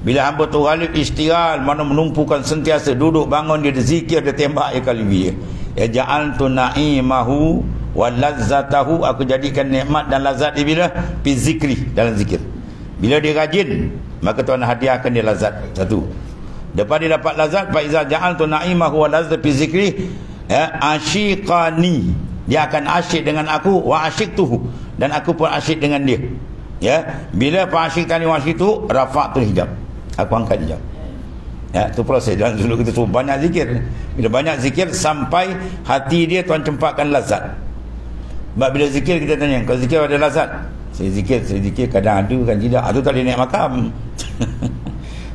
Bila hamba tu ghalib istighal mana menumpukan sentiasa duduk bangun dia zikir dia tembak ya kali dia. Ya ja'al tu na'imahu wa lazzatahu aku jadikan nikmat dan lazat dia bila pi zikri dalam zikir. Bila dia rajin maka Tuhan hadiahkan dia lazat satu. Lepas dia dapat lazat fa iza ja'al tu na'imahu wa lazzat pi zikri ya asyiqani dia akan asyik dengan aku wa asyiktuhu dan aku pun asyik dengan dia. Ya, bila fa asyiqtani wa asyiktu rafa'tul hijab aku angkat dia ya tu proses. Dan dulu kita suruh banyak zikir. Bila banyak zikir sampai hati dia tuan cempakkan lazat. Sebab bila zikir kita tanya kalau zikir ada lazat? Saya zikir saya zikir. Kadang ada kan tidak. Itu tak boleh naik makam.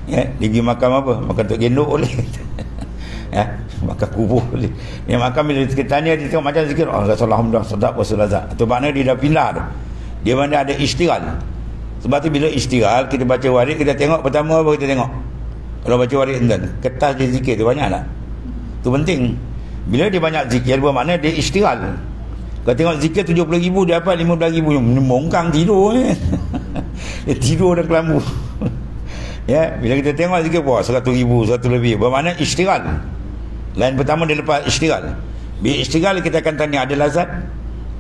Ya pergi makam apa? Makan tok gendok boleh. Ya makan kubur boleh. Dia makam bila kita tanya dia tengok macam zikir. Oh Alhamdulillah sedap puasa lazat. Itu makna dia dah pindah tu. Dia mana ada istighal sebab tu bila istighal kita baca warid kita tengok pertama apa kita tengok. Kalau baca warid enten, kertas dia zikir tu banyak tak? Tu penting. Bila dia banyak zikir bermakna dia istighal. Kalau tengok zikir 70 ribu dia apa 15 ribu mongkang tidur eh. dia tidur dan kelambu. ya, bila kita tengok zikir wah 100 ribu, 100 lebih bermakna istighal. Lain pertama dia lepas istighal. Bila istighal kita akan tanya ada lazat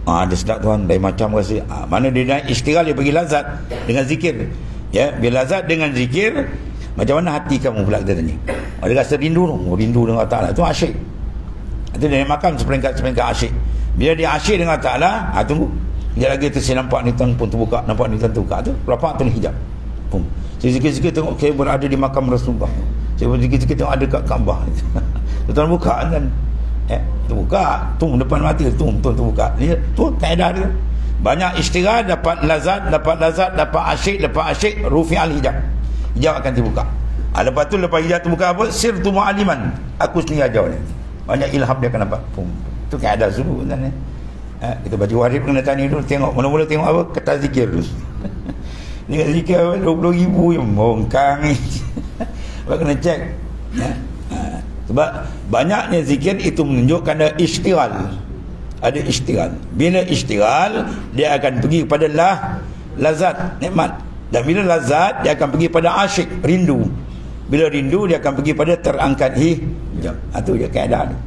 Ah, ada sedap tuan dari macam rasa. Ah, mana dia nak istirahat dia pergi lazat dengan zikir. Ya bila lazat dengan zikir macam mana hati kamu pula kita tanya. Ada rasa rindu tu oh, rindu dengan Allah Ta'ala. Itu asyik. Itu dia makan seperingkat-seperingkat asyik. Bila dia asyik dengan Allah Ta'ala ha, tunggu. Dia lagi tu saya nampak ni tuan pun terbuka nampak ni tuan terbuka. Tu berapa tu hijab. Pum. Saya zikir-zikir tengok saya berada di makam Rasulullah. Saya zikir-zikir tengok ada kat Kaabah. Tuan buka kan eh terbuka. Tung depan mati tung tung terbuka. Ni tu kaedah dia. Banyak istirahat dapat lazat dapat lazat dapat asyik dapat asyik rufi al hijab. Hijab akan terbuka. Ha, lepas tu lepas hijab terbuka apa? Sir tu mu'aliman. Aku sendiri ajar ni banyak ilham dia akan dapat. Pum. tu kaedah dulu kan eh, kita baca warid kena tanya dulu. Tengok mula-mula tengok apa? Kata zikir dulu. Ni zikir 20 ribu yang bongkang ni. Kena cek ya sebab banyaknya zikir itu menunjukkan ada istighal. Ada istighal. Bila istighal, dia akan pergi kepada lah, lazat, nikmat. Dan bila lazat, dia akan pergi pada asyik, rindu. Bila rindu, dia akan pergi pada terangkat hijab. Itu je keadaan.